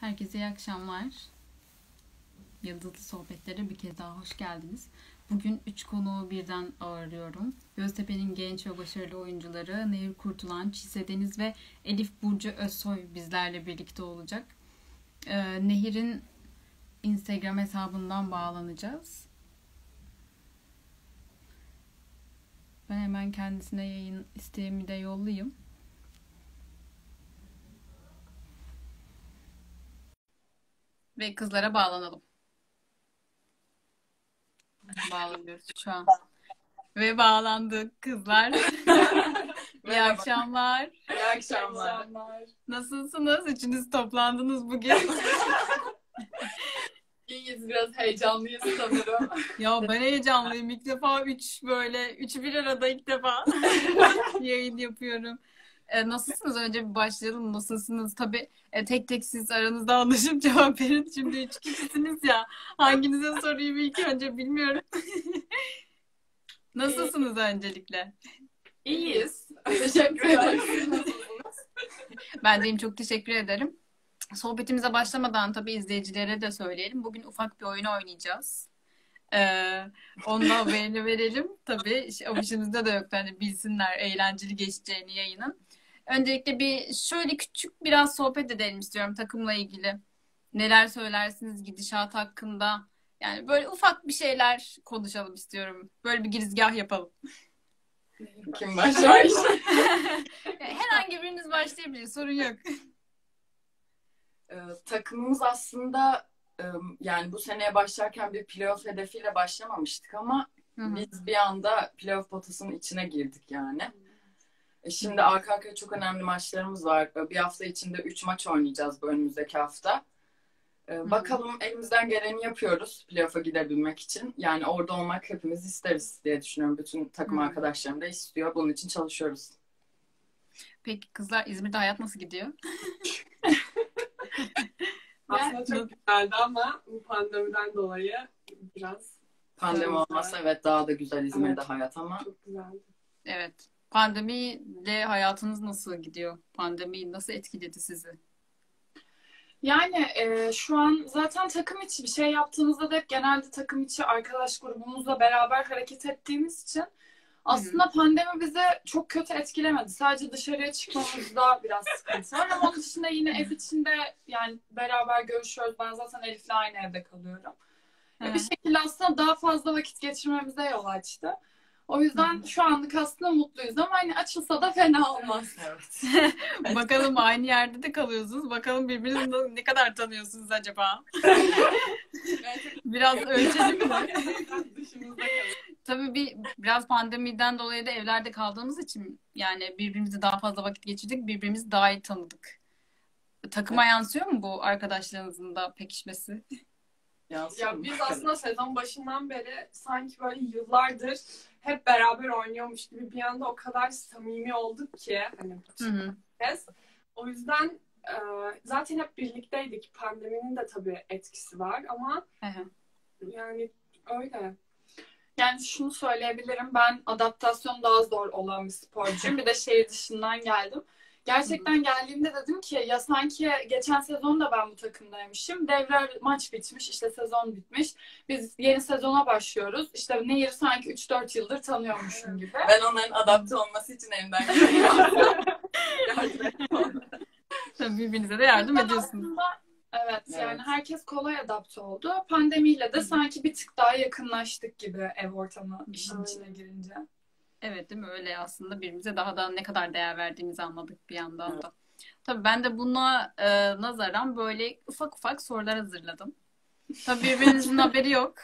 Herkese iyi akşamlar. Yıldızlı Sohbetlere bir kez daha hoş geldiniz. Bugün üç konuğu birden ağırlıyorum. Göztepe'nin genç ve başarılı oyuncuları Nehir Kurtulan, Çise Deniz ve Elif Burcu Özsoy bizlerle birlikte olacak. Ee, Nehir'in Instagram hesabından bağlanacağız. Ben hemen kendisine yayın isteğimi de yollayayım. Ve kızlara bağlanalım. Bağlanıyoruz şu an. Ve bağlandık kızlar. İyi akşamlar. İyi akşamlar. Nasılsınız? Üçünüz toplandınız bugün. İyiyiz biraz heyecanlıyız sanırım. Ya ben heyecanlıyım. İlk defa üç böyle, üçü bir arada ilk defa yayın yapıyorum. E, nasılsınız? Önce bir başlayalım. Nasılsınız? Tabii e, tek tek siz aranızda anlaşıp cevap verin. Şimdi üç kişisiniz ya. Hanginize sorayım ilk önce bilmiyorum. Nasılsınız öncelikle? İyiyiz. Teşekkür ederim. Ben deyim çok teşekkür ederim. Sohbetimize başlamadan tabii izleyicilere de söyleyelim. Bugün ufak bir oyun oynayacağız. Ee, onun da haberini verelim. Tabii afişimizde de yoktu. Hani bilsinler eğlenceli geçeceğini yayının. Öncelikle bir şöyle küçük biraz sohbet edelim istiyorum takımla ilgili. Neler söylersiniz gidişat hakkında? Yani böyle ufak bir şeyler konuşalım istiyorum. Böyle bir girizgah yapalım. Kim başlar? Herhangi biriniz başlayabilir. Sorun yok. Ee, takımımız aslında yani bu seneye başlarken bir playoff hedefiyle başlamamıştık ama Hı hı. biz bir anda playoff potasının içine girdik yani. E, Şimdi arka arkaya çok önemli maçlarımız var. E, Bir hafta içinde 3 maç oynayacağız bu önümüzdeki hafta. E, Bakalım elimizden geleni yapıyoruz playoff'a gidebilmek için. Yani orada olmak hepimiz isteriz diye düşünüyorum. Bütün takım Hı. arkadaşlarım da istiyor. Bunun için çalışıyoruz. Peki kızlar İzmir'de hayat nasıl gidiyor? Aslında çok güzeldi ama bu pandemiden dolayı biraz Pandemi olmasa evet daha da güzel İzmir'de Evet. hayat ama çok güzeldi. Evet. Pandemiyle hayatınız nasıl gidiyor? Pandemi nasıl etkiledi sizi? Yani e, şu an zaten takım içi bir şey yaptığımızda da hep genelde takım içi arkadaş grubumuzla beraber hareket ettiğimiz için aslında pandemi bize çok kötü etkilemedi. Sadece dışarıya çıkmamızda biraz sıkıntı var ama onun dışında yine ev içinde yani beraber görüşüyoruz. Ben zaten Elif'le aynı evde kalıyorum. E, Hı. bir şekilde aslında daha fazla vakit geçirmemize yol açtı. O yüzden şu anlık aslında mutluyuz ama hani açılsa da fena olmaz. evet. Bakalım aynı yerde de kalıyorsunuz. Bakalım birbirinizi ne kadar tanıyorsunuz acaba? Biraz ölçelim mi? Tabii bir biraz pandemiden dolayı da evlerde kaldığımız için yani birbirimizi daha fazla vakit geçirdik, birbirimizi daha iyi tanıdık. Takıma yansıyor mu bu arkadaşlarınızın da pekişmesi? Yansıyor Ya mu? biz aslında sezon başından beri sanki böyle yıllardır hep beraber oynuyormuş gibi bir anda o kadar samimi olduk ki hani hı. kez. O yüzden e, zaten hep birlikteydik. Pandeminin de tabii etkisi var ama Hı hı. yani öyle. Yani şunu söyleyebilirim. Ben adaptasyon daha zor olan bir sporcuyum. Bir de şehir dışından geldim. Gerçekten geldiğimde dedim ki ya sanki geçen sezon da ben bu takımdaymışım. Devre maç bitmiş, işte sezon bitmiş. Biz yeni sezona başlıyoruz. İşte Nehir'i sanki 3-4 yıldır tanıyormuşum gibi. Ben onların adapte olması için elimden geleni. Tabii birbirinize de yardım Ben ediyorsunuz. aslında evet, Evet. yani herkes kolay adapte oldu. Pandemiyle de sanki bir tık daha yakınlaştık gibi ev ortamı işin içine girince. Evet değil mi? Öyle aslında birbirimize daha da ne kadar değer verdiğimizi anladık bir yandan da. Tabii ben de buna e, nazaran böyle ufak ufak sorular hazırladım. Tabii birbirinizin haberi yok.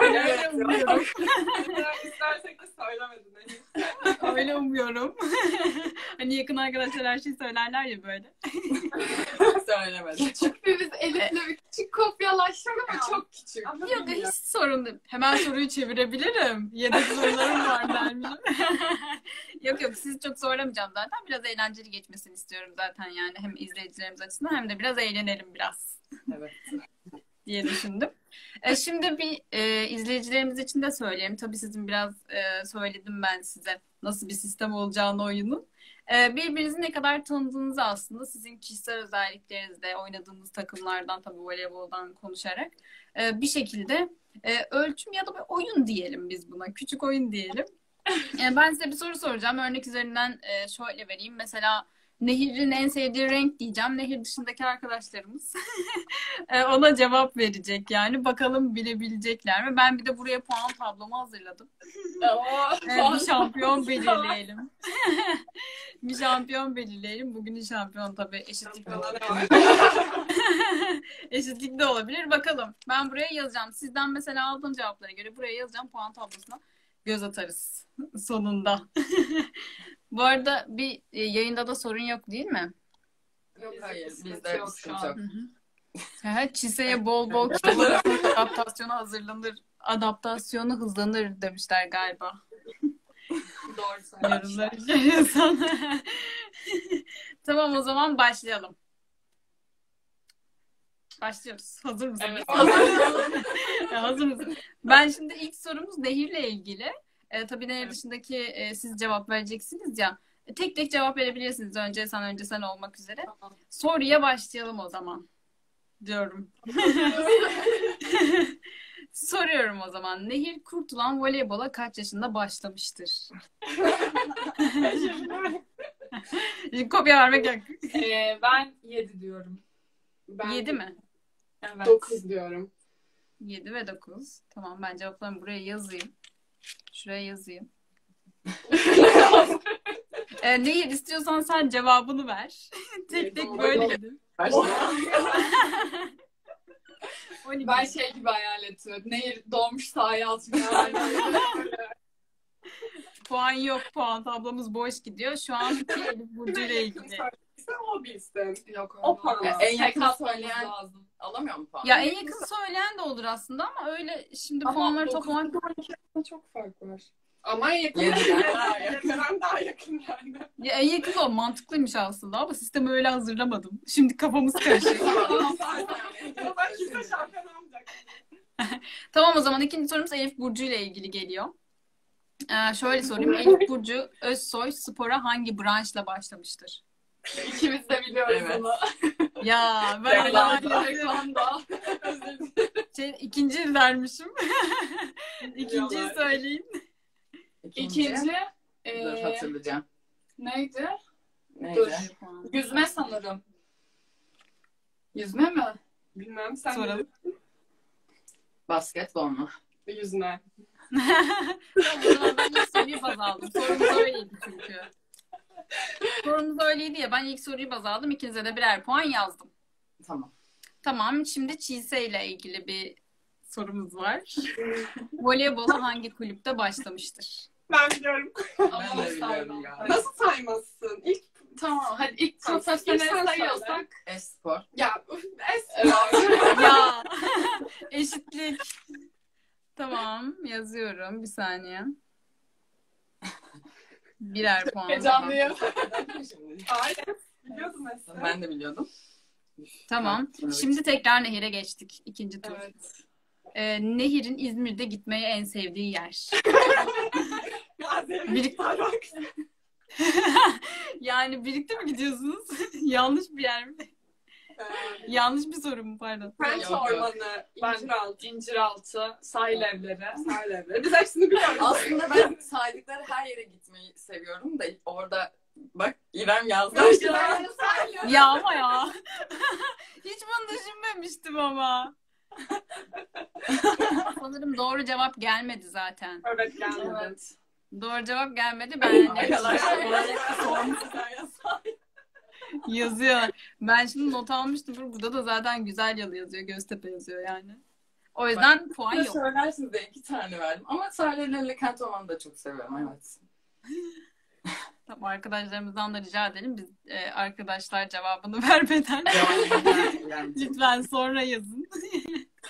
Öyle umuyorum. İstersek de söylemedin. Öyle umuyorum. Hani yakın arkadaşlar her şeyi söylerler ya böyle. Söylemedim. Küçük bir biz Elif'le bir küçük kopyalaştık ama çok küçük. Ama Yok bilmiyorum. hiç sorun değil. Hemen soruyu çevirebilirim. Yedek sorularım var dermişim. yok yok sizi çok zorlamayacağım zaten. Biraz eğlenceli geçmesini istiyorum zaten yani. Hem izleyicilerimiz açısından hem de biraz eğlenelim biraz Evet. Diye düşündüm. E, şimdi bir e, izleyicilerimiz için de söyleyeyim. Tabii sizin biraz e, söyledim ben size nasıl bir sistem olacağını oyunun. Ee, birbirinizi ne kadar tanıdığınızı aslında sizin kişisel özelliklerinizde, oynadığınız takımlardan tabii voleyboldan konuşarak e, bir şekilde e, ölçüm ya da bir oyun diyelim biz buna. Küçük oyun diyelim. E, ben size bir soru soracağım. Örnek üzerinden e, şöyle vereyim. Mesela Nehir'in en sevdiği renk diyeceğim. Nehir dışındaki arkadaşlarımız e, ona cevap verecek yani. Bakalım bilebilecekler mi? Ben bir de buraya puan tablomu hazırladım. E, bir şampiyon belirleyelim. bir şampiyon belirleyelim. Bugünün şampiyon tabii eşitlik de olabilir. eşitlik de olabilir. Bakalım. Ben buraya yazacağım. Sizden mesela aldığım cevaplara göre buraya yazacağım. Puan tablosuna göz atarız sonunda. Bu arada bir e, yayında da sorun yok değil mi? Yok hayır bizde yok şu an. yok. Hı Çise'ye bol bol kitap arasında adaptasyona hazırlanır. Adaptasyonu hızlanır demişler galiba. Doğru görüyorsan. tamam o zaman başlayalım. Başlıyoruz. Hazır mısınız? Evet. Hazır mısın? Ben şimdi ilk sorumuz Nehir'le ilgili. E, tabii Nehir Evet. dışındaki e, siz cevap vereceksiniz ya. E, tek tek cevap verebilirsiniz. Önce sen önce sen olmak üzere. Tamam. Soruya başlayalım o zaman. Diyorum. Soruyorum o zaman. Nehir Kurtulan voleybola kaç yaşında başlamıştır? Şimdi kopya vermek yok. Ee, ben 7 diyorum. Ben 7 mi? Evet. 9 diyorum. 7 ve 9. Tamam ben cevaplarımı buraya yazayım. Şuraya yazayım. Ee, Nehir istiyorsan sen cevabını ver. tek tek böyle gidin. Ben şey gibi hayal ettim. Nehir doğmuş sahaya atmış. Puan yok. Puan tablomuz boş gidiyor. Şu an Elif Burcu ile ilgili. Sen o bilsin. Yok O para. En yakın söyleyen- lazım. Alamıyor mu puan? Ya en yakın söyleyen de olur aslında ama öyle şimdi Ama puanları toplamak Çok fark var. Ama en yakın. Daha yakın. Daha yakın yani. ya en yakın o mantıklıymış aslında ama sistemi öyle hazırlamadım. Şimdi kafamız karışık. O zaman kimse şampiyon olmayacak. Tamam o zaman ikinci sorumuz Elif Burcu ile ilgili geliyor. Ee, şöyle sorayım. Elif Burcu Özsoy spora hangi branşla başlamıştır? İkimiz de biliyoruz Evet. bunu. Ya ben Reklam. Reklamda. şey, ikinci vermişim. İkinciyi söyleyeyim. İkinci Dur e, hatırlayacağım. neydi? Neydi? Dur. Yüzme sanırım. Yüzme mi? Bilmem sen Soralım. Basketbol mu? o zaman ben soruyu baz aldım. Sorumuz öyleydi çünkü. Sorumuz öyleydi ya. Ben ilk soruyu baz aldım. İkinize de birer puan yazdım. Tamam. Tamam. Şimdi Çiğse ile ilgili bir sorumuz var. Voleybola hangi kulüpte başlamıştır? Ben biliyorum. Ben Ama biliyorum saymam. ya. Nasıl saymazsın? İlk Tamam hadi ilk profesyonel sayıyorsak. Espor. ya es ya eşitlik. Tamam yazıyorum bir saniye. Birer puan. Heyecanlıyım. Hayır. Biliyordum mesela. Ben de biliyordum. Tamam. Şimdi tekrar Nehir'e geçtik. ikinci tur. Evet. Ee, Nehir'in İzmir'de gitmeyi en sevdiği yer. Gazi'ye Bir- bak. yani birlikte mi gidiyorsunuz? Yanlış bir yer mi? Yanlış bir soru mu pardon? Penç Yok. Ormanı, Ben İnciraltı, İnciraltı, sahil evleri. sahilleri. Biz hepsini biliyoruz. Aslında ben saydıkları her yere gitmeyi seviyorum da orada bak İrem yazdı. Ya ama ya. Hiç bunu düşünmemiştim ama. Sanırım doğru cevap gelmedi zaten. Evet gelmedi. Evet. Doğru cevap gelmedi. Ben Arkadaşlar yazıyor. Ben şimdi not almıştım. Burada da zaten güzel yalı yazıyor. Göztepe yazıyor yani. O yüzden puan Ne yok. söylersiniz de iki tane verdim. Ama Salih'le Kent Oman'ı da çok seviyorum evet. Tamam, arkadaşlarımızdan da rica edelim. Biz e, arkadaşlar cevabını vermeden lütfen sonra yazın.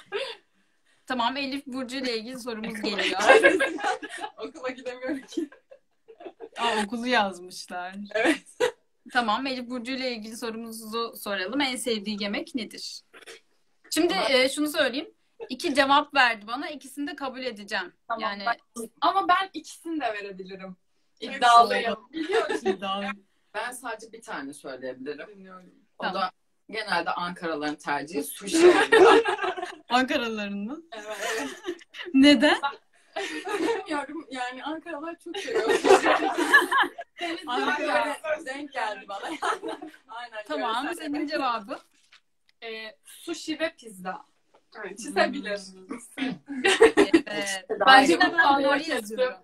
tamam Elif Burcu ile ilgili sorumuz geliyor. okula gidemiyorum ki. Aa, okulu yazmışlar. Evet. Tamam Elif Burcu ile ilgili sorumuzu soralım. En sevdiği yemek nedir? Şimdi e, şunu söyleyeyim. İki cevap verdi bana. İkisini de kabul edeceğim. Tamam, yani Ama ben ikisini de verebilirim. İddialıyım. Biliyoruz. Ben sadece bir tane söyleyebilirim. Dinliyorum. O Tamam. da genelde Ankaralıların tercihi sushi. Ankaralıların mı? evet. Neden? Bilmiyorum yani Ankaralılar çok seviyor. Ankara. Böyle denk geldi bana. Aynen. Tamam. Senin cevabı. Ee, sushi ve pizza. Evet, çizebilir. Evet. Bence doğru Fark yazıyorum.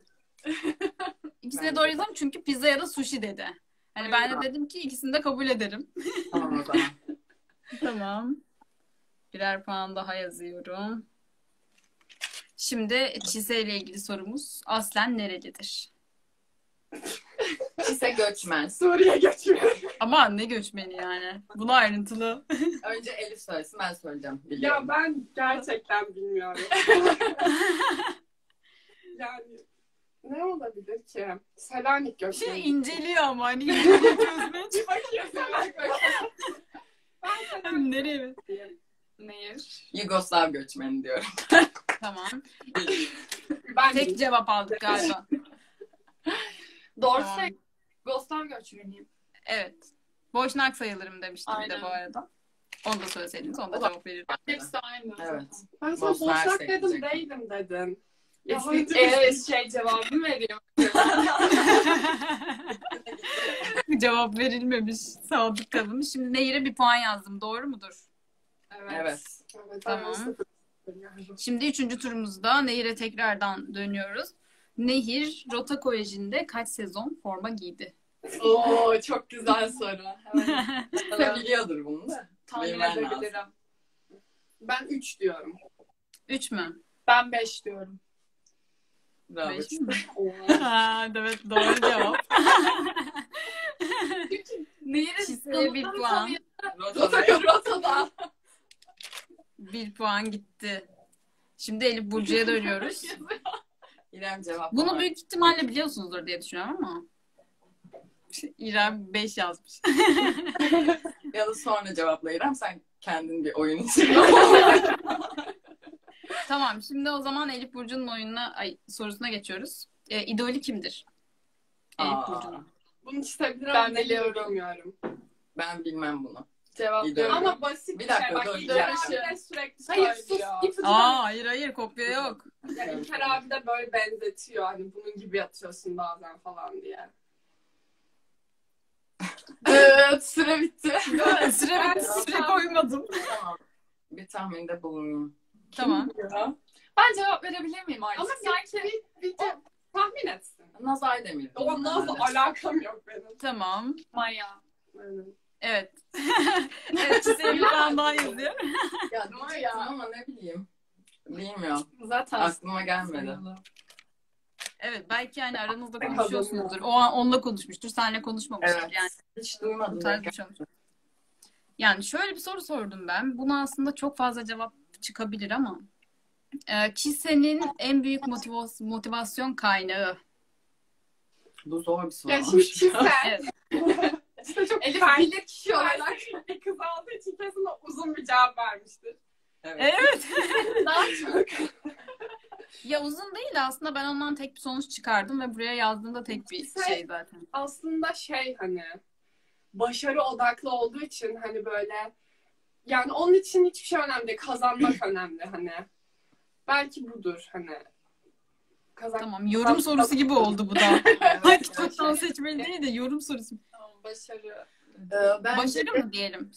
İkisine doğru yazalım çünkü pizzaya da sushi dedi. Hani ben de dedim ki ikisini de kabul ederim. Tamam o zaman. Tamam. Birer puan daha yazıyorum. Şimdi Çise ile ilgili sorumuz. Aslen nerelidir? Çise göçmen. Suriye göçmüyor. Ama ne göçmeni yani. Bunu ayrıntılı. Önce Elif söylesin ben söyleyeceğim. Biliyorum. Ya ben gerçekten bilmiyorum. yani ne olabilir ki? Selanik göçmeni. Şey inceliyor ama hani inceliyor çözmeye bakayım Selanik göçmeni. Ben Selanik Nereye? diyeyim. Nehir. Yugoslav göçmeni diyorum. Tamam. Ben Tek cevap aldık galiba. Doğru Tamam. şey. Yugoslav göçmeniyim. Evet. Boşnak sayılırım demiştim bir de Aynen. bu arada. Onu da söyleseydiniz onu da cevap verirdim. Hepsi aynı. Evet. Ben sana boşnak dedim değilim dedin. Eski, ee, şey cevabımı vereyim. Cevap verilmemiş. Sadık kalın. Şimdi Nehir'e bir puan yazdım. Doğru mudur? Evet. Evet. Evet, Tamam. Şimdi üçüncü turumuzda Nehir'e tekrardan dönüyoruz. Nehir Rota Koleji'nde kaç sezon forma giydi? Oo çok güzel soru. Hemen Sana biliyordur bunu da. tahmin Bilmen lazım. edebilirim. Ben 3 diyorum. Üç mü? Ben 5 diyorum. Bravo. Beş mi? Ha, evet doğru cevap. Nehir'in Çise'ye bir puan. Rota'da. Rotada. Bir puan gitti. Şimdi Elif Burcu'ya dönüyoruz. İrem cevap Bunu var. büyük ihtimalle biliyorsunuzdur diye düşünüyorum ama. İrem 5 yazmış. Ya da sonra cevapla İrem sen kendin bir oyun için. tamam şimdi o zaman Elif Burcu'nun oyununa, ay, sorusuna geçiyoruz. E, idolü kimdir? Elif. Burcu'nun. Bunu çizebilirim Ben biliyorum. bilmiyorum. ben bilmem bunu. Cevap İyi de diyorum. öyle. Ama basit Bir dakika, şey. Bak dur, İlker abi de sürekli Hayır sus. söylüyor. ipucu Aa hayır hayır kopya yok. Ya İlker abi de böyle benzetiyor. Hani bunun gibi yatıyorsun bazen falan diye. Evet süre bitti. süre, bitti, süre koymadım. Tamam. Bir tahminde bulunayım. Tamam. Ya. Ben cevap verebilir miyim artık? Ama sanki bir, bir de tahmin etsin. Naz Aydemir. Ondan da alakam yok benim. Tamam. Maya. Aynen. Evet. evet puan daha yazıyor. Ya Ama diyecektim ya. ama ne bileyim. Bilmiyorum. Zaten Aklıma gelmedi. Evet belki yani aranızda konuşuyorsunuzdur. O an onunla konuşmuştur. Seninle konuşmamıştır. Evet. Yani Hiç duymadım. şey. Yani şöyle bir soru sordum ben. Buna aslında çok fazla cevap çıkabilir ama e, Çise'nin en büyük motivas- motivasyon kaynağı. Bu zor bir soru. Ya şimdi. Evet. çize çok Elif bilir kişi olarak bir kız aldığı için kesin uzun bir cevap vermiştir. Evet. Evet. daha çok Ya uzun değil de aslında ben ondan tek bir sonuç çıkardım ve buraya yazdığımda tek bir Sen- şey zaten. aslında şey hani başarı odaklı olduğu için hani böyle yani onun için hiçbir şey önemli değil. Kazanmak önemli hani. Belki budur hani. Kazan Tamam yorum sorusu gibi oldu bu da. Evet, Kitaptan seçmeli değil de yorum sorusu. Başarı. Ee, bence, Başarı mı diyelim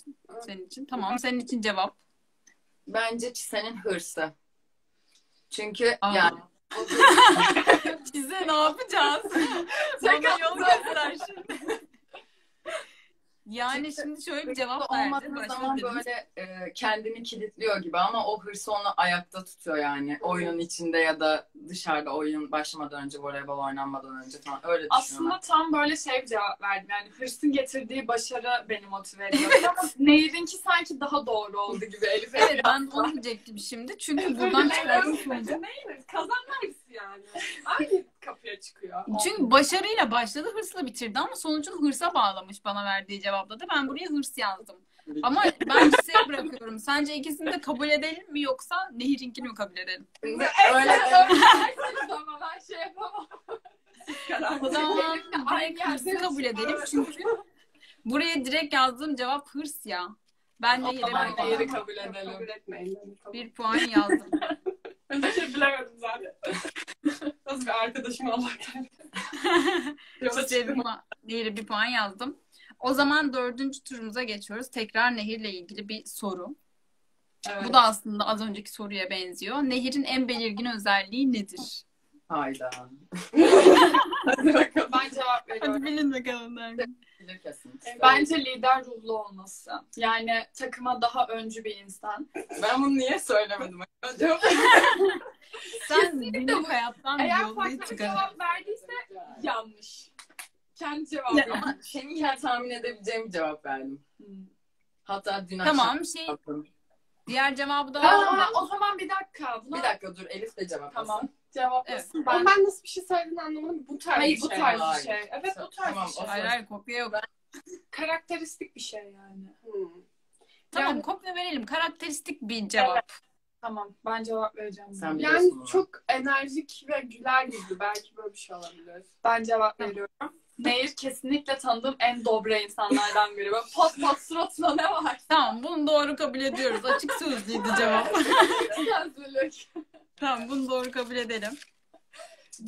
senin için? Tamam senin için cevap. bence Çise'nin hırsı. Çünkü Aa. yani Bize ne yapacağız? Bana yol göster şimdi. Yani şimdi şöyle bir cevap verdi. zaman dediniz. böyle e, kendini kilitliyor gibi ama o hırsı onu ayakta tutuyor yani. Oyunun içinde ya da dışarıda oyun başlamadan önce voleybol oynanmadan önce falan öyle. Aslında tam böyle şey bir cevap verdim. Yani hırsın getirdiği başarı beni motive ediyor. Ama Nehir'inki sanki daha doğru oldu gibi Elif. Evet ben onu diyecektim şimdi. Çünkü buradan. Neyiniz? Kazanma hırsı yani. Aynı kapıya çıkıyor. Çünkü başarıyla başladı, hırsla bitirdi ama sonucunu hırsa bağlamış bana verdiği cevapta da. Ben buraya hırs yazdım. Ama ben size bırakıyorum. Sence ikisini de kabul edelim mi yoksa Nehir'inkini mi kabul edelim? Öyle de ama ben şey yapamam. O zaman direkt hırsı kabul edelim çünkü buraya direkt yazdığım cevap hırs ya. Ben Nehir'e bir puan, Nehir'i kabul edelim. Bir puan yazdım. Ben de şey bilemedim zaten. Nasıl bir arkadaşım Allah bir puan, Nehir'e bir puan yazdım. O zaman dördüncü turumuza geçiyoruz. Tekrar Nehir'le ilgili bir soru. Evet. Bu da aslında az önceki soruya benziyor. Nehir'in en belirgin özelliği nedir? Hayda. Hadi bakalım. Ben cevap veriyorum. Hadi bilin bakalım Nermin. Bilir kesin. Bence lider ruhlu olması. Yani takıma daha öncü bir insan. Ben bunu niye söylemedim acaba? Sen günlük hayattan Eğer farklı bir cevap verdiyse yanlış. Kendi Ya, cevabı. ama seninkiler tahmin edebileceğim bir cevap verdim. Hmm. Hatta dün Tamam akşam şey yaptım. diğer cevabı da Aa, o zaman bir dakika. Buna Bir dakika dur Elif de cevaplasın. Tamam. Cevaplasın. Ama Ben... ben nasıl bir şey söylediğini anlamadım. Bu tarz Hayır bir bu şey. tarz Hayır. bir şey. Evet bu tarz Tamam, bir şey. o- Hayır hayır kopya yok. Karakteristik bir şey yani. Hmm. Tamam Yani- kopya verelim. Karakteristik bir cevap. Tamam ben cevap vereceğim. Sen Yani bunu. çok enerjik ve güler yüzlü. Belki böyle bir şey olabilir. Ben cevap veriyorum. Nehir kesinlikle tanıdığım en dobra insanlardan biri. Böyle pat pat suratına ne var? Tamam bunu doğru kabul ediyoruz. Açık sözlüydü cevap. Sözlülük. tamam bunu doğru kabul edelim.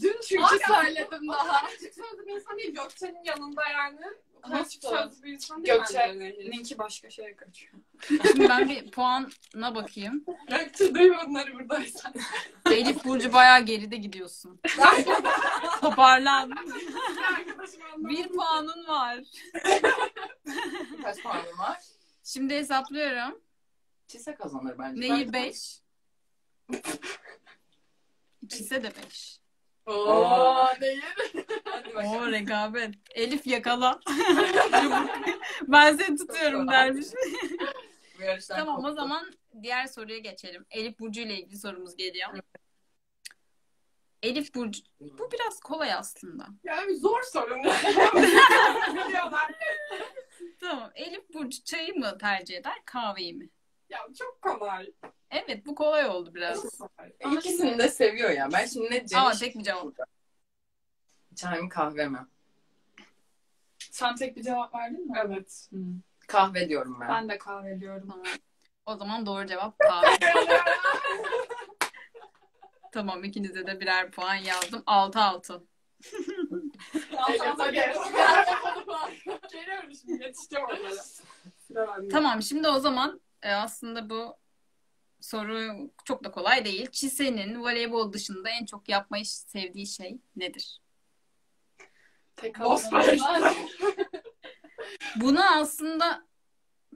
Dün çünkü Aa, söyledim daha. Açık sözlü bir insan değil. Gökçe'nin yanında yani. Nasıl? sözlü bir insan değil Gökçe. bence Nehir. Ninki başka şeye kaçıyor. Şimdi ben bir puana bakayım. Gökçe duyma bunları buradaysan. Elif Burcu bayağı geride gidiyorsun. Toparlan. Bir puanın var. Kaç puanım var? Şimdi hesaplıyorum. Çise kazanır bence. Nehir Ben- 5. İkisi de 5. Oo, bakalım. Oo rekabet. Elif yakala. ben seni tutuyorum dermiş. Bu yarıştan Tamam o zaman diğer soruya geçelim. Elif Burcu ile ilgili sorumuz geliyor. Elif Burcu. Bu biraz kolay aslında. Yani zor sorun. Tamam. Elif Burcu çayı mı tercih eder, kahveyi mi? ya çok kolay. Evet bu kolay oldu biraz. Kolay. İkisini de seviyor ya. Ben şimdi ne Cem Ama tek bir cevap. Çay mı kahve mi? Sen tek bir cevap verdin mi? Evet. Kahve diyorum ben. Ben de kahve diyorum. Tamam. O zaman doğru cevap kahve. tamam ikinize de birer puan yazdım. 6-6. Elif'e gel. Geliyorum şimdi yetişeceğim onlara. Sıra bende. Tamam şimdi o zaman e, aslında bu soru çok da kolay değil. Çise'nin voleybol dışında en çok yapmayı sevdiği şey nedir? Tek. Bunu aslında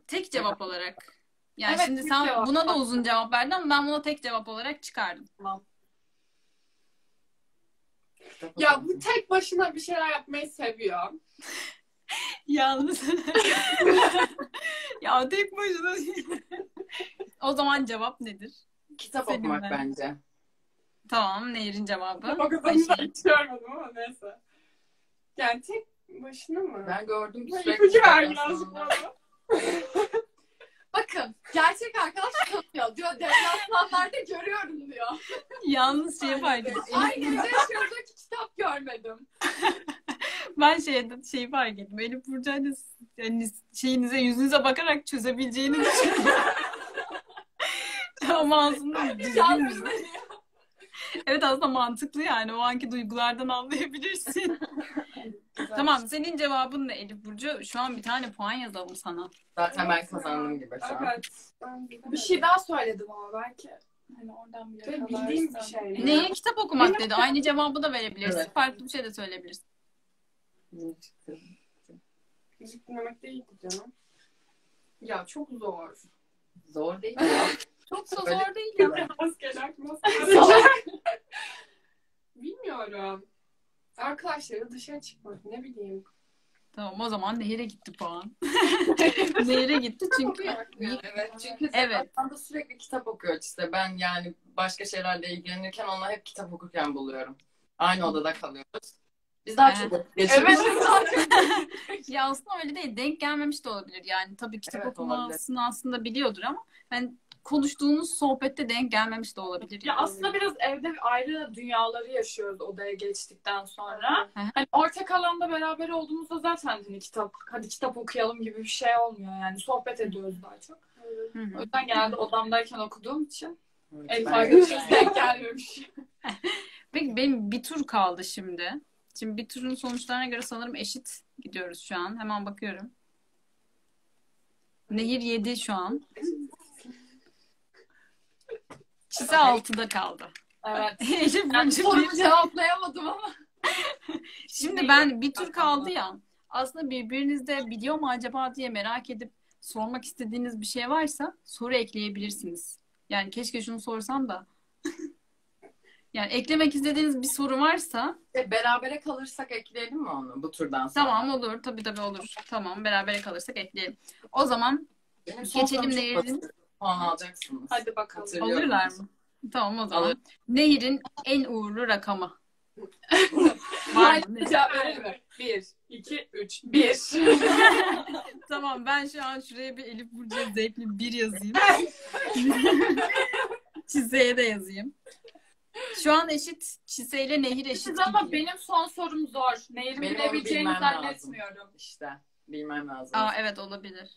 tek cevap olarak yani Evet, şimdi sen cevap. buna da uzun cevap verdin ama ben buna tek cevap olarak çıkardım. Ya bu tek başına bir şeyler yapmayı seviyor. Yalnız. ya tek başına. o zaman cevap nedir? Kitap Seninle. okumak bence. Tamam Nehir'in cevabı. O kadarını da Ayşe. hiç görmedim ama neyse. Yani tek başına mı? Ben gördüm Ben ipucu ver kitap birazcık bana. Bakın gerçek arkadaş tanıyor diyor. Deplasmanlarda görüyorum diyor. Yalnız şey fark ettim. Aynı şuradaki kitap görmedim. Ben şeyde şeyi fark ettim. Elif Burcu hani, hani şeyinize yüzünüze bakarak çözebileceğini düşünüyorum. Ama aslında düzgün Evet aslında mantıklı yani. O anki duygulardan anlayabilirsin. tamam senin cevabın ne Elif Burcu? Şu an bir tane puan yazalım sana. Zaten ben kazandım gibi şu an. Evet. Bir şey daha söyledim ama belki. Hani oradan bile Tabii bildiğim bir şey. Neye kitap okumak dedi. Aynı cevabı da verebilirsin. Evet. Farklı bir şey de söyleyebilirsin. Müzik dinlemek değildi canım. Ya çok zor. Zor değil ya. Çok da zor değil ya. Maskeler, maskeler. Bilmiyorum. Arkadaşları dışarı çıkmak ne bileyim. Tamam o zaman Nehir'e gitti puan. Nehir'e gitti çünkü Evet çünkü Evet. evet. da sürekli kitap okuyor işte. Ben yani başka şeylerle ilgilenirken onunla hep kitap okurken buluyorum. Aynı odada kalıyoruz. Biz daha Evet. çok geçiriyoruz. ya aslında öyle değil. Denk gelmemiş de olabilir yani. Tabii kitap Evet, okumasını aslında biliyordur ama ben konuştuğunuz sohbette denk gelmemiş de olabilir. Ya yani. aslında biraz evde ayrı dünyaları yaşıyoruz odaya geçtikten sonra. Hani ortak alanda beraber olduğumuzda zaten hani kitap, hadi kitap okuyalım gibi bir şey olmuyor yani. Sohbet ediyoruz daha çok. O yüzden genelde odamdayken okuduğum için Evet, ben- arkadaşımız denk gelmemiş. Peki benim bir tur kaldı şimdi. Şimdi bir turun sonuçlarına göre sanırım eşit gidiyoruz şu an. Hemen bakıyorum. Nehir 7 şu an. Çize 6'da kaldı. Evet. Elif Yani sorumu cevaplayamadım ama. Şimdi ben bir tur kaldı ya. Aslında birbirinizde biliyor mu acaba diye merak edip sormak istediğiniz bir şey varsa soru ekleyebilirsiniz. Yani keşke şunu sorsam da. Yani eklemek istediğiniz bir soru varsa E, berabere kalırsak ekleyelim mi onu bu turdan sonra? tamam olur. Tabii tabii olur. Tamam beraber kalırsak ekleyelim. O zaman Benim Geçelim Nehir'in. Puan alacaksınız. Hadi bakalım. Hatırlıyorum. alırlar mı? Tamam o zaman. Alır. Nehir'in en uğurlu rakamı. Var mı? Cevap mi? Bir, iki, üç. Bir. Tamam ben şu an şuraya bir Elif Burcu'ya zevkli bir yazayım. Çize'ye de yazayım. Şu an eşit Çise ile Nehir eşit. Siz ama gidiyor. benim son sorum zor. Nehir'in bilebileceğini bilmem lazım. zannetmiyorum. İşte bilmem lazım. Aa evet olabilir.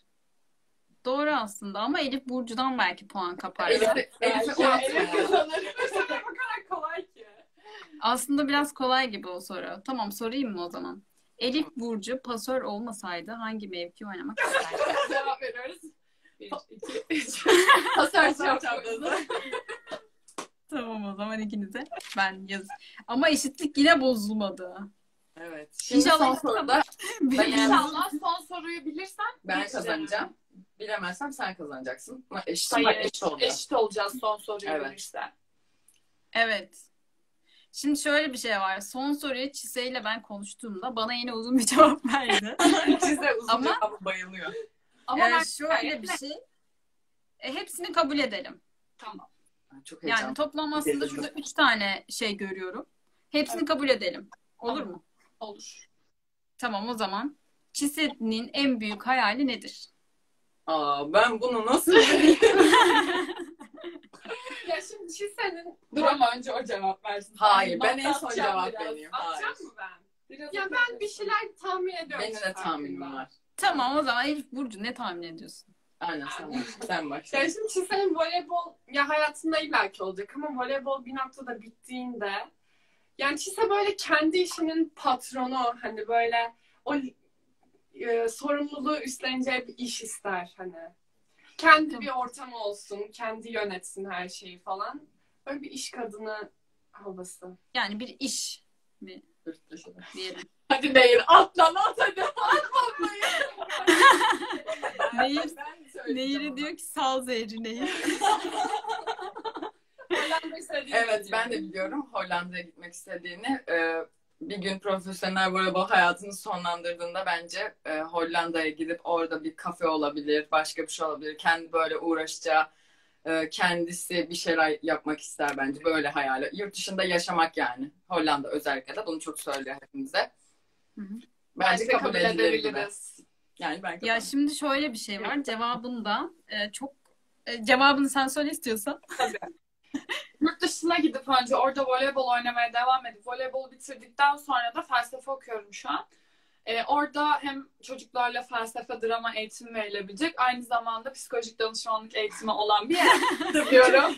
Doğru aslında ama Elif Burcu'dan belki puan kapar. Unutmayalım. Elif kazanır. Bu kadar kolay ki. Aslında biraz kolay gibi o soru. Tamam sorayım mı o zaman? Elif Burcu pasör olmasaydı hangi mevki oynamak isterdi? Cevap veriyoruz. Bir, iki, üç. Pasör çaprazı. tamam o zaman ikinize ben yaz. Ama eşitlik yine bozulmadı. Evet. Şimdi İnşallah son soruda ben, İnşallah son soruyu bilirsen ben kazanacağım. Bilemezsem sen kazanacaksın. Ama eşit, Hayır, eşit, eşit, olacak. eşit olacağız son soruyu Evet. bilirsen. Evet. Şimdi şöyle bir şey var. Son soruyu Çise ile ben konuştuğumda bana yine uzun bir cevap verdi. Size uzun Ama- cevabı bayılıyor. Ama Ee, ben şöyle bir şey. E, hepsini kabul edelim. Tamam. Çok heyecanlı. Yani toplam aslında şurada üç tane şey görüyorum. Hepsini kabul edelim. Olur Tamam. mu? Olur. Tamam o zaman. Çise'nin en büyük hayali nedir? Aa, ben bunu nasıl? Ya şimdi Çise'nin Dur ama önce o cevap versin. Hayır, ben en son cevap biraz. vereyim. Hayır. atacak mı ben? Biraz Ya ben bir şeyler tahmin ediyorum. Benim de tahminim var. tamam o zaman Elif Burcu ne tahmin ediyorsun? Aynen sen başla. Sen başla. Ya şimdi Çise'nin voleybol ya hayatında illaki olacak ama voleybol bir noktada bittiğinde yani Çise böyle kendi işinin patronu hani böyle o e, sorumluluğu üstleneceği bir iş ister hani. Kendi bir ortamı olsun, kendi yönetsin her şeyi falan. Böyle bir iş kadını havası. Yani bir iş mi diyelim. Hadi değil. At lan hadi. Nehir, Ben Nehir'e diyor ki sal zehri Nehir. Evet ben de biliyorum Hollanda'ya gitmek istediğini. Ee, bir gün profesyonel voleybol hayatını sonlandırdığında bence e, Hollanda'ya gidip orada bir kafe olabilir, başka bir şey olabilir. Kendi böyle uğraşacağı, e, kendisi bir şeyler yapmak ister bence. Böyle hayali. Yurt dışında yaşamak yani. Hollanda özellikle de bunu çok söylüyor hepimize. Hı hı. Bence kabul, edebiliriz. Yani ben Ya şimdi şöyle bir şey var. Cevabında e, çok e, cevabını sen söyle istiyorsan. Yurt dışına gidip önce orada voleybol oynamaya devam edip voleybolu bitirdikten sonra da felsefe okuyorum şu an. Ee, orada hem çocuklarla felsefe, drama eğitimi verilebilecek, aynı zamanda psikolojik danışmanlık eğitimi olan bir yer diyorum.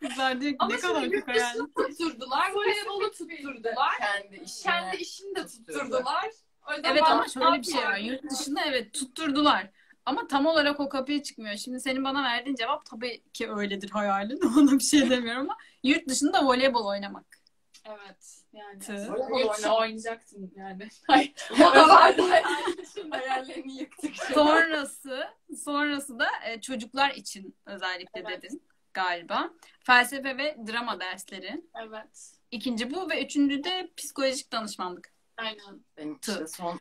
Kızlar diyor ki Ama ne kadar şimdi yurt dışını tutturdular, voleybolu tutturdular, Kendi işine. kendi işini de tutturdular. O yüzden Evet ben ama ne şöyle bir şey var. yapayım? Yurt dışında evet tutturdular. Ama tam olarak o kapıya çıkmıyor. Şimdi senin bana verdiğin cevap tabii ki öyledir hayalin. Ona bir şey demiyorum ama yurt dışında voleybol oynamak. Evet. Yani. Tı. Voleybol oynayacaksın yani. Hayır. O da vardı. Hayallerini yıktık. Sonrası, sonrası da e, çocuklar için özellikle Evet. dedin galiba. Felsefe ve drama dersleri. Evet. İkinci bu ve üçüncü de psikolojik danışmanlık. Aynen. Benim Tı. işte son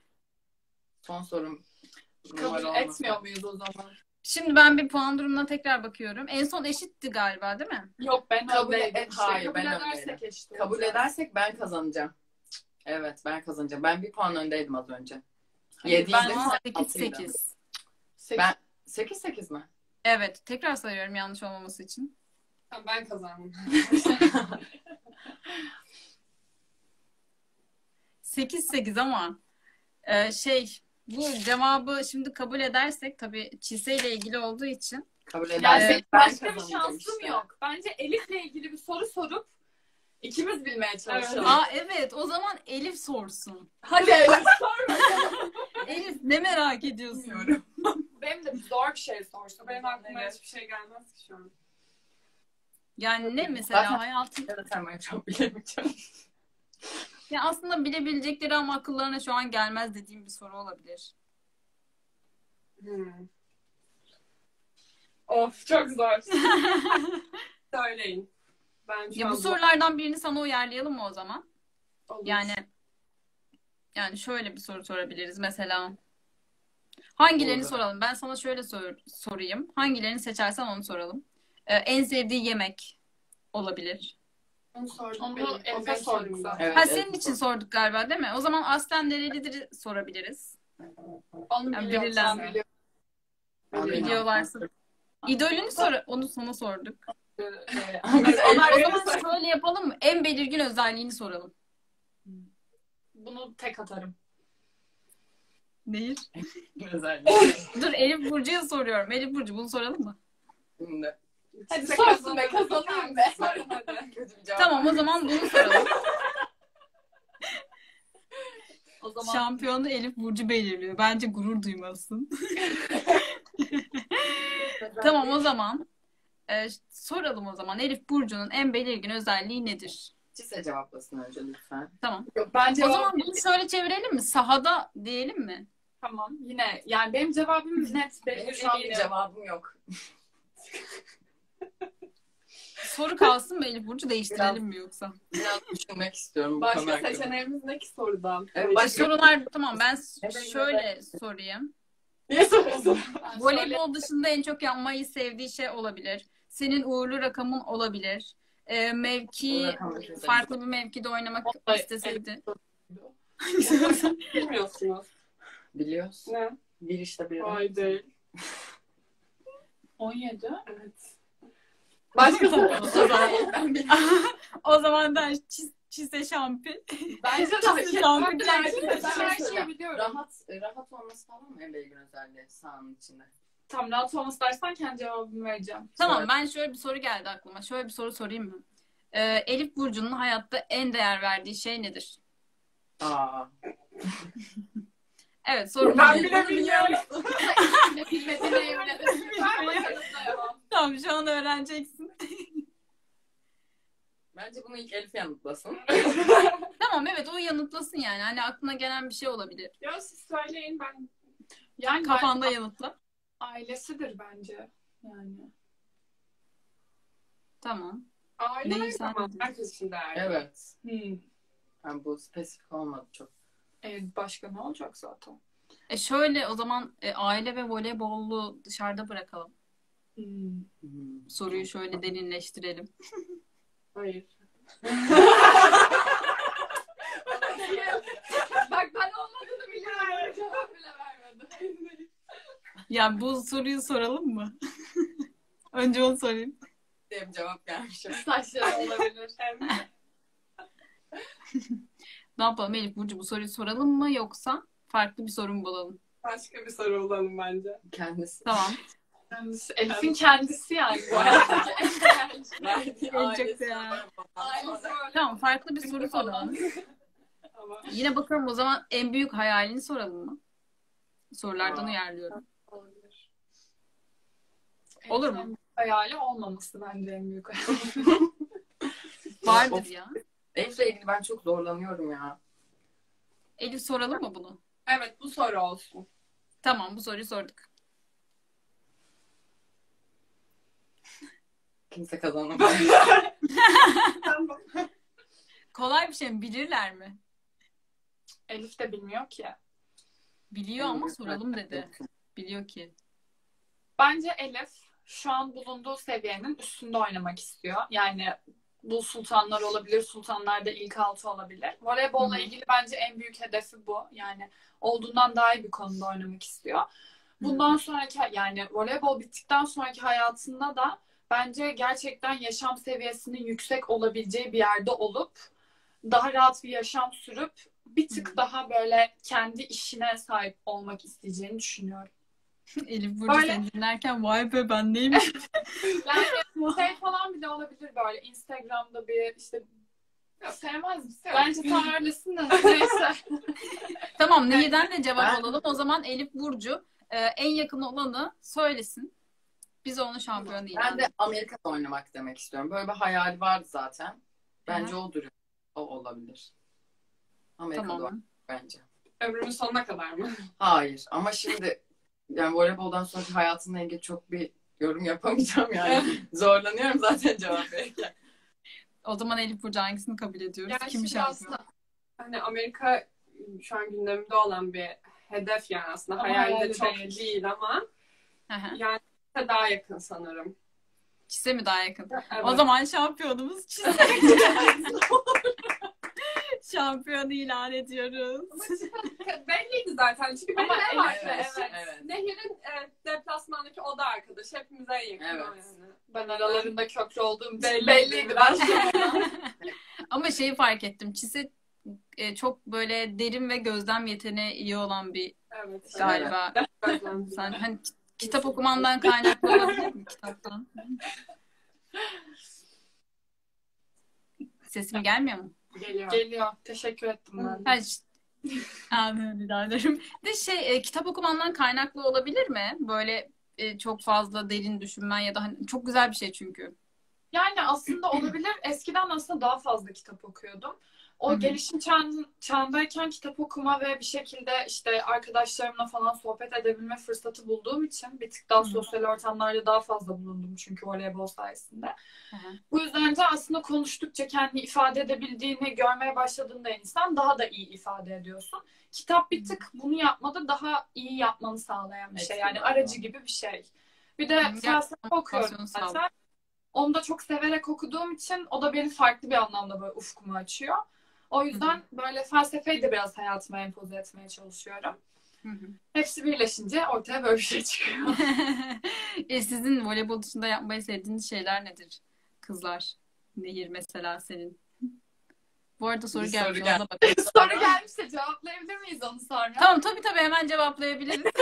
son sorum Kabul etmiyor muyuz o zaman? Şimdi ben bir puan durumuna tekrar bakıyorum. En son eşitti galiba değil mi? Yok ben Kabul öndeydim. hayır, kabul ben edersek öndeydim. eşit Kabul olacağız. edersek ben kazanacağım. Evet ben kazanacağım. Ben bir puan öndeydim az önce. Hayır, 7 ben ben, ama 8-8. Sekiz. Ben 8-8 mi? Evet. Tekrar sayıyorum yanlış olmaması için. Tamam, ben kazandım. 8-8 ama e, şey bu cevabı şimdi kabul edersek tabii çiseyle ilgili olduğu için Kabul Yani edersek ben başka bir şansım işte. yok. Bence Elif'le ilgili bir soru sorup ikimiz bilmeye çalışalım. Aa evet o zaman Elif sorsun. Hadi Elif sor. Elif ne merak ediyorsun? Bilmiyorum. Benim de bir zor bir şey sorsun. Benim aklıma Evet. hiçbir şey gelmez ki şu an. Yani ne mesela Zaten- hayatın Ya da sen ben çok bilemeyeceğim. ya aslında bilebilecekleri ama akıllarına şu an gelmez dediğim bir soru olabilir. Hmm. Of çok zor. Söyleyin. Ben şu Ya bu sorulardan birini sana uyarlayalım mı o zaman? Olur. Yani yani şöyle bir soru sorabiliriz mesela. Hangilerini Olur. soralım? Ben sana şöyle sor- sorayım. Hangilerini seçersen onu soralım. Ee, en sevdiği yemek olabilir. Onu sorduk. Onu benim sorduk zaten. Evet, Ha senin için sorduk galiba değil mi? O zaman aslen nerelidir sorabiliriz. Onu Yani biliyorum. Biliyorum. Biliyorlarsa. İdolünü sor onu sana sorduk. Ee, Onlar o zaman şöyle yapalım mı? En belirgin özelliğini soralım. Bunu tek atarım. Özellikle. Dur Elif Burcu'ya soruyorum. Elif Burcu bunu soralım mı? Şimdi. Hadi sorsun be kazanayım be. Tamam o zaman bunu soralım. O zaman Şampiyonu Elif Burcu belirliyor. Bence gurur duymalısın. tamam o zaman e, soralım o zaman. Elif Burcu'nun en belirgin özelliği nedir? Cise cevaplasın önce lütfen. Tamam. Yok, bence O zaman bunu şöyle çevirelim mi? Sahada diyelim mi? tamam. Yine yani benim cevabım net. Benim Benim şu an bir cevabım yok. Soru kalsın mı Elif Burcu değiştirelim mi yoksa? Biraz düşünmek istiyorum bu Başka seçeneğimiz ne ki sorudan? Evet, başka sorular tamam ben Evet, şöyle sorayım. Niye soruyorsun? Voleybol dışında en çok yapmayı sevdiği şey olabilir. Senin uğurlu rakamın olabilir. E, mevki güzel. farklı bir mevkide oynamak Ay, isteseydi. Bilmiyorsunuz. biliyorsun. Ne? Bir işte bir. Ay değil. 17. Evet. Başka soru. o zaman, o zaman da çiz, çize şampi. Bence de şampi Ben her şeyi biliyorum. Rahat, rahat olması falan mı en belirgin özelliği sahanın içinde? Tam rahat olması dersen kendi cevabımı vereceğim. Tamam Evet. ben şöyle bir soru geldi aklıma. Şöyle bir soru sorayım mı? Ee, Elif Burcu'nun hayatta en değer verdiği şey nedir? Aa. Evet soru Ben bile bilmiyorum. Bilmediğine. Tamam şu an öğreneceksin. Bence bunu ilk Elif yanıtlasın. tamam evet o yanıtlasın yani. Hani aklına gelen bir şey olabilir. Ya siz söyleyin ben. Yani Kafanda ben- yanıtla. ailesidir bence. Yani. Tamam. Aile Neyi sen tamam. Herkes için değerli. Evet. Hmm. Yani bu spesifik olmadı çok. E, başka ne olacak zaten? E şöyle o zaman e, aile ve voleybollu dışarıda bırakalım. Hmm. Soruyu şöyle derinleştirelim. Hayır. Bak ben olmadığını biliyorum. Cevap bile vermedim. Ya bu soruyu soralım mı? Önce onu sorayım. bir cevap gelmiş. Saçları olabilir. Ne yapalım Elif Burcu bu soruyu soralım mı yoksa farklı bir soru mu bulalım? Başka bir soru bulalım bence. Kendisi. Tamam. Kendisi, Elif'in kendisi yani. Bu hayattaki en değerli. Verdiği En çok değerli. Tamam farklı bir soru soralım. Ama Yine bakalım o zaman en büyük hayalini soralım mı? Sorulardan uyarlıyorum. olabilir. Olur mu? Hayali olmaması bence en büyük hayali. Vardır ya. Elif'le ilgili ben çok zorlanıyorum ya. Elif soralım mı bunu? Evet bu soru olsun. Tamam bu soruyu sorduk. Kimse kazanamaz. Tamam. Kolay bir şey mi? Bilirler mi? Elif de bilmiyor ki. Biliyor ama soralım dedi. Biliyor ki. Bence Elif şu an bulunduğu seviyenin üstünde oynamak istiyor. Yani bu sultanlar olabilir, sultanlar da ilk altı olabilir. Voleybolla Hı hı. ilgili bence en büyük hedefi bu. Yani olduğundan daha iyi bir konuda oynamak istiyor. bundan sonraki yani voleybol bittikten sonraki hayatında da bence gerçekten yaşam seviyesinin yüksek olabileceği bir yerde olup daha rahat bir yaşam sürüp bir tık Hı. daha böyle kendi işine sahip olmak isteyeceğini düşünüyorum. Elif Burcu Böyle- seni dinlerken vay be ben neymiş? Yani şey falan bile olabilir böyle Instagram'da bir işte Ya, sevmez misin? bence tam öylesin de neyse. tamam nehirden de cevap Ben- alalım. O zaman Elif Burcu e, en yakın olanı söylesin. Biz onu şampiyon ilan Ben de Amerika'da oynamak demek istiyorum. Böyle bir hayal vardı zaten. Bence odur. O olabilir. Amerika'da Tamam. bence. Ömrümün sonuna kadar mı? Hayır ama şimdi yani voleyboldan sonraki hayatımla ilgili çok bir yorum yapamayacağım yani. Zorlanıyorum zaten cevap verirken. O zaman Elif Burcu hangisini kabul ediyoruz? Yani şimdi şampiyon? aslında hani Amerika şu an gündemimde olan bir hedef yani aslında Ama hayalde çok değil. değil. ama hı. yani daha yakın sanırım. Çise mi daha yakın? Evet. O zaman şampiyonumuz Çise. Şampiyonu ilan ediyoruz. Belliydi zaten çünkü benim Ama ne evet, evet. Nehir'in e, deplasmandaki oda arkadaşı hepimize en yakın Evet. yani. Ben aralarında köprü olduğum için Belliydi. belliydi başta. Ama şeyi fark ettim. Çise e, çok böyle derin ve gözlem yeteneği iyi olan bir Evet. galiba. Evet. Sen hani ki- kitap okumandan kaynaklı olabilir mi kitaptan? Sesim gelmiyor mu? Geliyor. Geliyor. Teşekkür ettim ben. Ha, ş- Anladım, rica ederim. De şey e, kitap okumandan kaynaklı olabilir mi? Böyle e, çok fazla derin düşünmen ya da hani çok güzel bir şey çünkü. Yani aslında olabilir. Eskiden aslında daha fazla kitap okuyordum. O Hı hı. gelişim çağın, çağındayken kitap okuma ve bir şekilde işte arkadaşlarımla falan sohbet edebilme fırsatı bulduğum için bir tık daha Hı hı. sosyal ortamlarda daha fazla bulundum çünkü voleybol sayesinde. Hı hı. Bu yüzden de aslında konuştukça kendini ifade edebildiğini görmeye başladığında insan daha da iyi ifade ediyorsun. Kitap bir tık bunu yapmada daha iyi yapmanı sağlayan bir şey. Yani aracı gibi bir şey. Bir de felsefe okuyorum zaten. sağlıyor. Onu da çok severek okuduğum için o da beni farklı bir anlamda böyle ufkumu açıyor. O yüzden böyle felsefeyi de biraz hayatıma empoze etmeye çalışıyorum. Hı hı. Hepsi birleşince ortaya böyle bir şey çıkıyor. e, sizin voleybol dışında yapmayı sevdiğiniz şeyler nedir? Kızlar. Nehir mesela senin. Bu arada soru Bir gelmiş. soru gel-. Soru gelmişse cevaplayabilir miyiz onu sonra? Tamam tabii tabii hemen cevaplayabiliriz.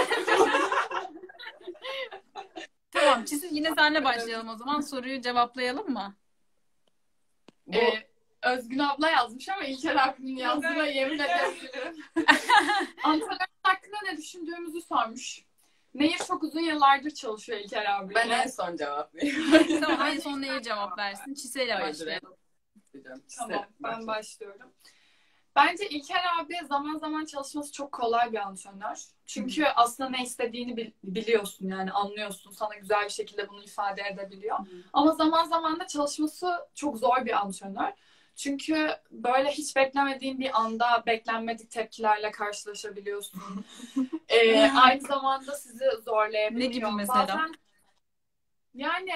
tamam Çisil yine senle başlayalım o zaman. Soruyu cevaplayalım mı? Bu Ee, Özgün abla yazmış ama İlker abimin yazdığına yemin ederim. Antrenör hakkında ne düşündüğümüzü sormuş. Nehir çok uzun yıllardır çalışıyor İlker abiyle. ben en son cevap vereyim. Tamam en son Nehir cevap versin. Çise'yle Hayır, başlayalım. Tamam ben başlıyorum. Bence İlker abi zaman zaman çalışması çok kolay bir antrenör. Çünkü aslında ne istediğini bil- biliyorsun yani anlıyorsun. Sana güzel bir şekilde bunu ifade edebiliyor. Ama zaman zaman da çalışması çok zor bir antrenör. Çünkü böyle hiç beklemediğin bir anda beklenmedik tepkilerle karşılaşabiliyorsun. Ee, aynı zamanda sizi zorlayabiliyor. Ne gibi mesela? Bazen yani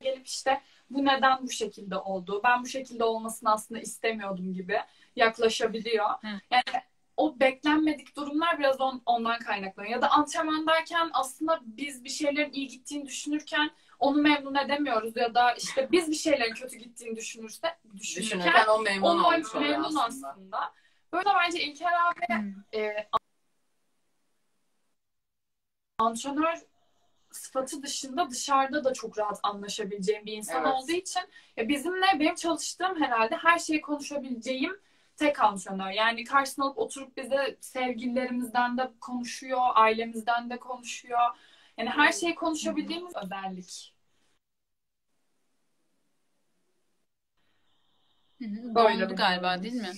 gelip işte bu neden bu şekilde oldu? Ben bu şekilde olmasını aslında istemiyordum gibi yaklaşabiliyor. Hı. Yani o beklenmedik durumlar biraz on, ondan kaynaklanıyor. Ya da antrenmandayken aslında biz bir şeylerin iyi gittiğini düşünürken onu memnun edemiyoruz ya da işte biz bir şeylerin kötü gittiğini düşünürse düşünürken Düşünürken o memnun onu olmuş memnun aslında. aslında. Böyle bence İlker abi Hmm. e, antrenör sıfatı dışında dışarıda da çok rahat anlaşabileceğim bir insan Evet. olduğu için ya bizimle benim çalıştığım herhalde her şeyi konuşabileceğim tek antrenör. Yani karşısına alıp oturup bize sevgililerimizden de konuşuyor, ailemizden de konuşuyor. Yani her şeyi konuşabildiğimiz özellik. Hı hı. Böyle Dondu galiba değil mi?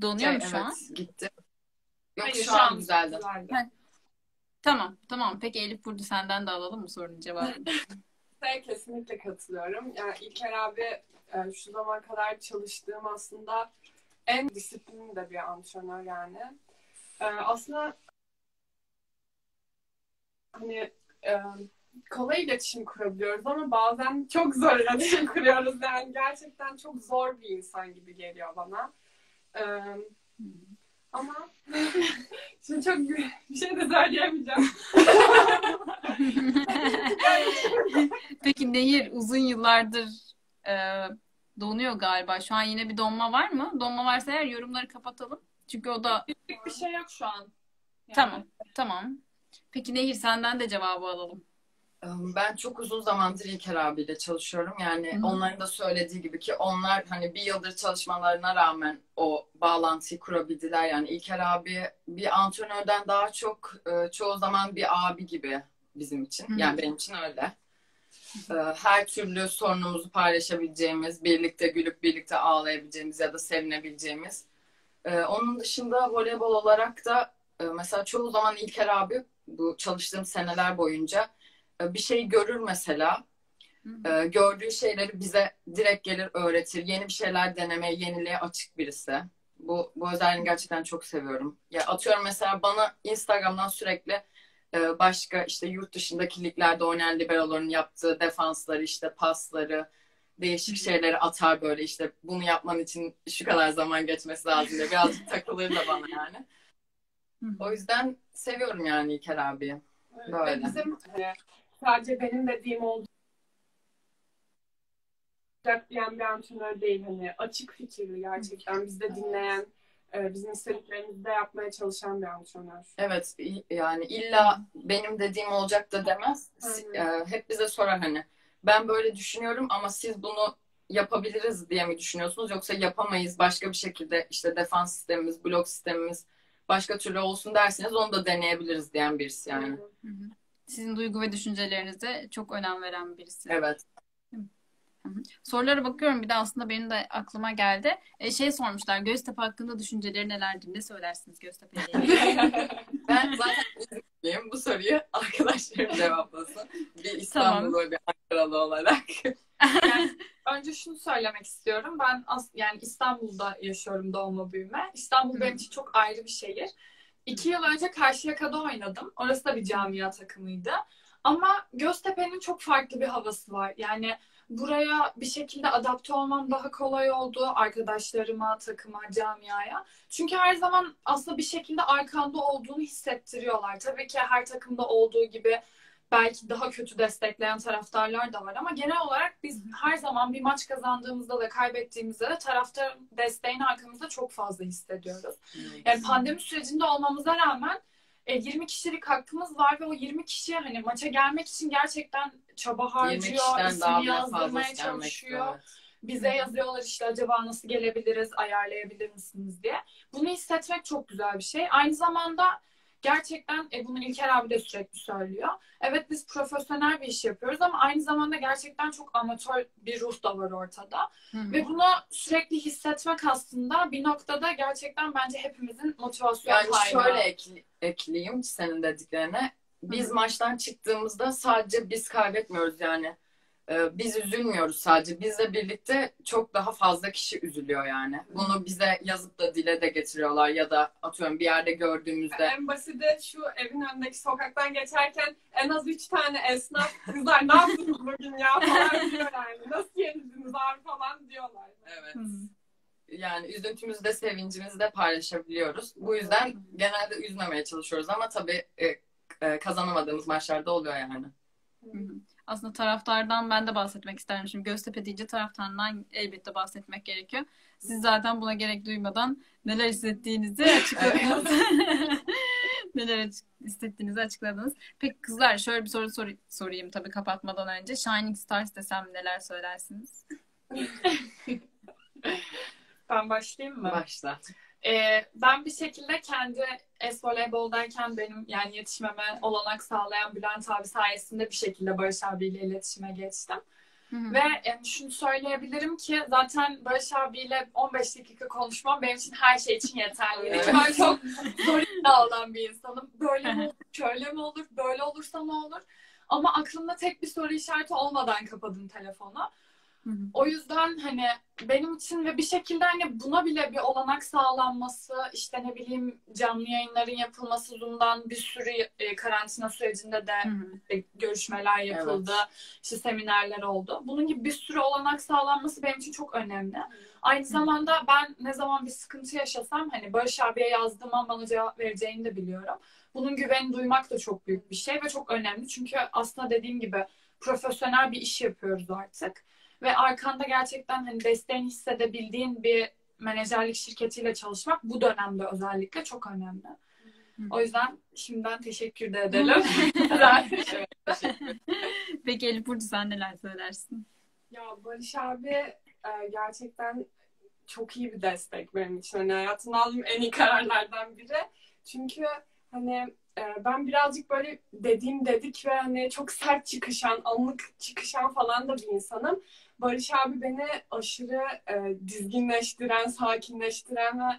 Donuyor mu şu an? evet, gitti. Yok Hayır, şu an güzeldi. güzeldi. Tamam tamam. Peki Elif Burcu senden de alalım mı sorunun cevabını? Ben kesinlikle katılıyorum. Yani İlker abi e, şu zamana kadar çalıştığım aslında en disiplinli de bir antrenör yani. E, Aslında hani e, kolay iletişim kurabiliyoruz ama bazen çok zor iletişim kuruyoruz. Yani gerçekten çok zor bir insan gibi geliyor bana. Ama şimdi çok bir şey de söyleyemeyeceğim. Peki Nehir uzun yıllardır e, donuyor galiba. Şu an yine bir donma var mı? Donma varsa eğer yorumları kapatalım. Çünkü o da Büyük bir şey yok şu an. Yani. tamam. Tamam. Peki Nehir senden de cevabı alalım. Ben çok uzun zamandır İlker abiyle çalışıyorum. Yani hı. onların da söylediği gibi ki onlar hani bir yıldır çalışmalarına rağmen o bağlantıyı kurabildiler. Yani İlker abi bir antrenörden daha çok e, çoğu zaman bir abi gibi bizim için. Hı. Yani benim için öyle. E, Her türlü sorunumuzu paylaşabileceğimiz, birlikte gülüp birlikte ağlayabileceğimiz ya da sevinebileceğimiz. E, Onun dışında voleybol olarak da mesela çoğu zaman İlker abi bu çalıştığım seneler boyunca bir şey görür mesela. E, gördüğü şeyleri bize direkt gelir öğretir. Yeni bir şeyler denemeye, yeniliğe açık birisi. Bu, bu özelliğini gerçekten çok seviyorum. Ya atıyorum mesela bana Instagram'dan sürekli e, başka işte yurt dışındaki liglerde oynayan liberoların yaptığı defansları, işte pasları, değişik şeyleri atar böyle işte bunu yapman için şu kadar zaman geçmesi lazım diye birazcık takılır da bana yani. O yüzden seviyorum yani İlker abiyi. Böyle. Ve bizim sadece benim dediğim olacak diyen bir antrenör değil. Hani açık fikirli gerçekten. Bizde dinleyen, e, bizim istediklerimizi de yapmaya çalışan bir antrenör. Evet yani illa benim dediğim olacak da demez. Aynen. e, Hep bize sorar hani ben böyle düşünüyorum ama siz bunu yapabiliriz diye mi düşünüyorsunuz yoksa yapamayız başka bir şekilde işte defans sistemimiz, blok sistemimiz başka türlü olsun derseniz onu da deneyebiliriz diyen birisi yani. Hı hı. Sizin duygu ve düşüncelerinize çok önem veren birisi. Evet. Sorulara bakıyorum bir de aslında benim de aklıma geldi. E, şey sormuşlar Göztepe hakkında düşünceleri nelerdir? Ne söylersiniz Göztepe ile ilgili? Ben zaten İzmirliyim. Bu soruyu arkadaşlarım cevaplasın. Bir İstanbullu bir Ankaralı olarak. Önce şunu söylemek istiyorum. Ben as yani İstanbul'da yaşıyorum doğma büyüme. İstanbul Hı. benim için çok ayrı bir şehir. İki yıl önce Karşıyaka'da oynadım. Orası da bir camia takımıydı. Ama Göztepe'nin çok farklı bir havası var. Yani buraya bir şekilde adapte olmam daha kolay oldu. Arkadaşlarıma, takıma, camiaya. Çünkü her zaman aslında bir şekilde arkanda olduğunu hissettiriyorlar. Tabii ki her takımda olduğu gibi belki daha kötü destekleyen taraftarlar da var ama genel olarak biz her zaman bir maç kazandığımızda da kaybettiğimizde de taraftar desteğini arkamızda çok fazla hissediyoruz. Yani pandemi sürecinde olmamıza rağmen e, 20 kişilik hakkımız var ve o 20 kişi hani maça gelmek için gerçekten çaba 20 harcıyor, ismini yazdırmaya çalışıyor. Bize yazıyorlar işte acaba nasıl gelebiliriz, ayarlayabilir misiniz diye. Bunu hissetmek çok güzel bir şey. Aynı zamanda gerçekten e, bunu İlker abi de sürekli söylüyor. Evet biz profesyonel bir iş yapıyoruz ama aynı zamanda gerçekten çok amatör bir ruh da var ortada. Hı hı. Ve bunu sürekli hissetmek aslında bir noktada gerçekten bence hepimizin motivasyon Yani kaynağı. şöyle ekli- ekleyeyim senin dediklerine. Biz Hı hı. maçtan çıktığımızda sadece biz kaybetmiyoruz yani. Ee, Biz üzülmüyoruz sadece. Bizle birlikte çok daha fazla kişi üzülüyor yani. Bunu bize yazıp da dile de getiriyorlar ya da atıyorum bir yerde gördüğümüzde En basiti şu evin önündeki sokaktan geçerken en az üç tane esnaf kızlar ne yaptınız bugün ya falan diyor yani. Nasıl yenildiniz abi falan diyorlar. evet. Hı. Yani üzüntümüzü de sevincimizi de paylaşabiliyoruz. Bu yüzden genelde üzmemeye çalışıyoruz ama tabii e, e, kazanamadığımız maçlarda oluyor yani. Hı hı. Aslında taraftardan ben de bahsetmek isterim. Şimdi Göztepe deyince taraftarından elbette bahsetmek gerekiyor. Siz zaten buna gerek duymadan neler hissettiğinizi açıkladınız. neler hissettiğinizi açıkladınız. Peki kızlar şöyle bir soru sor- sorayım tabii kapatmadan önce. Shining Stars desem neler söylersiniz? Ben başlayayım mı? Başla. Ee, ben bir şekilde kendi voleyboldayken benim yani yetişmeme olanak sağlayan Bülent abi sayesinde bir şekilde Barış abiyle iletişime geçtim. Hı hı. Ve e, şunu söyleyebilirim ki zaten Barış abiyle 15 dakika konuşmam benim için her şey için yeterli. Evet. Ben çok zor ikna olan bir insanım. Böyle mi olur, şöyle mi olur, böyle olursa ne olur? Ama aklımda tek bir soru işareti olmadan kapadım telefonu. Hı hı. O yüzden hani benim için ve bir şekilde hani buna bile bir olanak sağlanması, işte ne bileyim canlı yayınların yapılması Zoom'dan bir sürü e, karantina sürecinde de Hı hı. görüşmeler yapıldı, işte seminerler oldu. Bunun gibi bir sürü olanak sağlanması benim için çok önemli. Aynı zamanda ben ne zaman bir sıkıntı yaşasam hani Barış abiye yazdığıma bana cevap vereceğini de biliyorum. Bunun güveni duymak da çok büyük bir şey ve çok önemli. Çünkü aslında dediğim gibi profesyonel bir iş yapıyoruz artık. Ve arkanda gerçekten hani desteğini hissedebildiğin bir menajerlik şirketiyle çalışmak bu dönemde özellikle çok önemli. O yüzden şimdiden teşekkür de edelim. Peki Elif Burcu sen neler söylersin? Ya Barış abi e, gerçekten çok iyi bir destek benim için. Hani hayatımda aldığım en iyi kararlardan biri. Çünkü hani e, ben birazcık böyle dediğim dedik ve hani çok sert çıkışan, anlık çıkışan falan da bir insanım. Barış abi beni aşırı e, dizginleştiren, sakinleştiren ve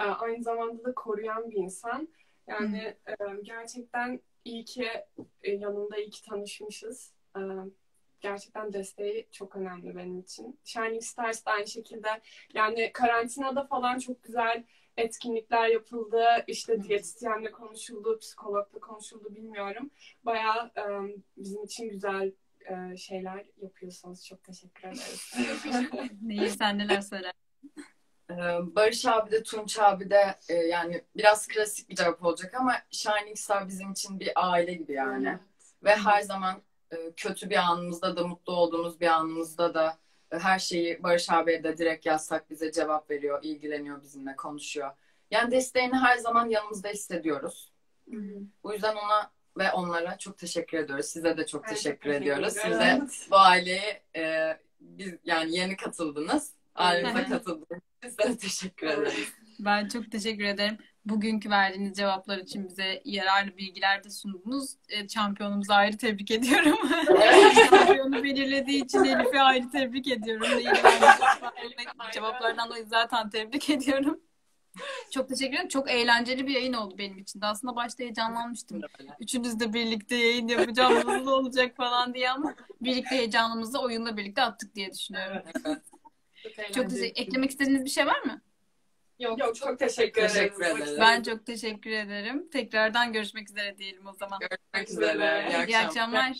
e, aynı zamanda da koruyan bir insan. Yani e, gerçekten iyi ki e, yanında iyi ki tanışmışız. E, gerçekten desteği çok önemli benim için. Shining Stars da aynı şekilde yani karantinada falan çok güzel etkinlikler yapıldı. İşte diyetisyenle konuşuldu, psikologla konuşuldu bilmiyorum. Bayağı e, bizim için güzel e, şeyler yapıyorsanız çok teşekkür ederiz. Nehir sen neler söyler? Ee, Barış abi de Tunç abi de e, yani biraz klasik bir cevap olacak ama Shining Star bizim için bir aile gibi yani. Ve her zaman e, kötü bir anımızda da mutlu olduğumuz bir anımızda da e, her şeyi Barış abiye de direkt yazsak bize cevap veriyor, ilgileniyor bizimle, konuşuyor. Yani desteğini her zaman yanımızda hissediyoruz. Bu yüzden ona ve onlara çok teşekkür ediyoruz. Size de çok Evet, teşekkür teşekkür ediyoruz. Siz ediyoruz. de bu aileye e, biz yani yeni katıldınız. Ailemize katıldınız. Size de teşekkür ederiz. Ben çok teşekkür ederim. Bugünkü verdiğiniz cevaplar için bize yararlı bilgiler de sundunuz. E, Şampiyonumuzu ayrı tebrik ediyorum. Şampiyonu belirlediği için Elif'i ayrı tebrik ediyorum. Verdiği cevaplardan dolayı zaten tebrik ediyorum. Çok teşekkür ederim. Çok eğlenceli bir yayın oldu benim için de. Aslında başta heyecanlanmıştım. Üçümüz de birlikte yayın yapacağımız nasıl olacak falan diye ama birlikte heyecanımızı oyunla birlikte attık diye düşünüyorum. Çok teşekkür Eklemek istediğiniz bir şey var mı? Yok, yok çok teşekkür, Teşekkür ederiz. ederiz. Ben çok teşekkür ederim. Tekrardan görüşmek üzere diyelim o zaman. Görüşmek üzere. İyi akşamlar.